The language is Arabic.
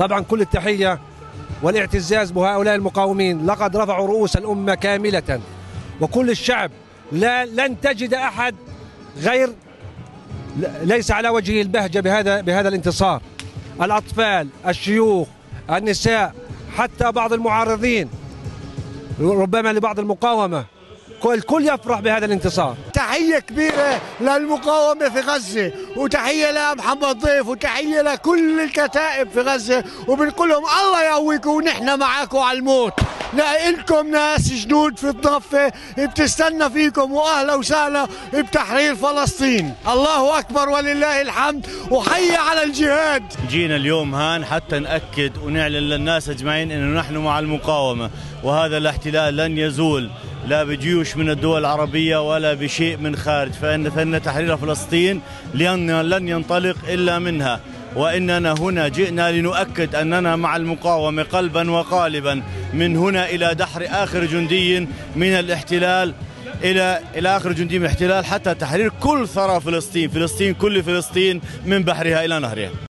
طبعا كل التحية والاعتزاز بهؤلاء المقاومين. لقد رفعوا رؤوس الأمة كاملة وكل الشعب لا لن تجد أحد غير ليس على وجهه البهجة بهذا بهذا الانتصار. الأطفال الشيوخ النساء حتى بعض المعارضين ربما لبعض المقاومة. الكل يفرح بهذا الانتصار. تحية كبيرة للمقاومة في غزة وتحية لمحمد ضيف وتحية لكل الكتائب في غزة وبنقول لهم الله يقويكم ونحن معاكم على الموت. لكم ناس جنود في الضفة بتستنى فيكم وأهلا وسهلا بتحرير فلسطين. الله أكبر ولله الحمد وحي على الجهاد. جينا اليوم هان حتى نأكد ونعلن للناس أجمعين إنه نحن مع المقاومة وهذا الاحتلال لن يزول. لا بجيوش من الدول العربية ولا بشيء من خارج فإن, فإن تحرير فلسطين لن ينطلق إلا منها. وإننا هنا جئنا لنؤكد أننا مع المقاومة قلبا وقالبا. من هنا إلى دحر آخر جندي من الاحتلال إلى إلى آخر جندي من الاحتلال حتى تحرير كل ثرى فلسطين فلسطين كل فلسطين من بحرها إلى نهرها.